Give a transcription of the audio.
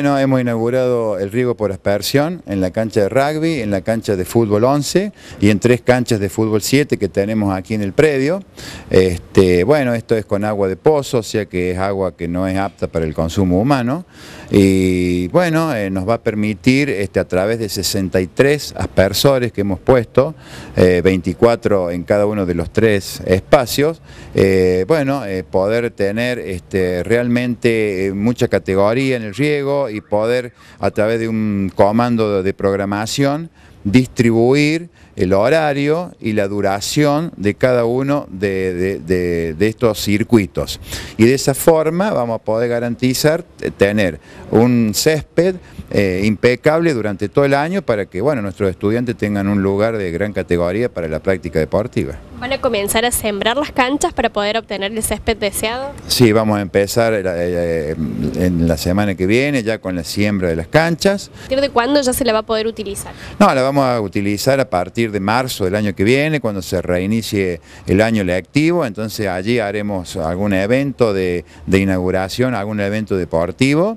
Bueno, hemos inaugurado el riego por aspersión en la cancha de rugby, en la cancha de fútbol 11 y en tres canchas de fútbol 7 que tenemos aquí en el predio. Este, bueno, esto es con agua de pozo, o sea que es agua que no es apta para el consumo humano. Y bueno, eh, nos va a permitir este, a través de 63 aspersores que hemos puesto, 24 eh, en cada uno de los tres espacios, eh, bueno, poder tener este, realmente mucha categoría en el riego y poder a través de un comando de programación distribuir el horario y la duración de cada uno de, estos circuitos. Y de esa forma vamos a poder garantizar tener un césped eh, impecable durante todo el año para que bueno, nuestros estudiantes tengan un lugar de gran categoría para la práctica deportiva. ¿Van a comenzar a sembrar las canchas para poder obtener el césped deseado? Sí, vamos a empezar eh, eh, en la semana que viene ya con la siembra de las canchas. ¿A partir de cuándo ya se la va a poder utilizar? No, la vamos a utilizar a partir de marzo del año que viene, cuando se reinicie el año lectivo, entonces allí haremos algún evento de inauguración, algún evento deportivo.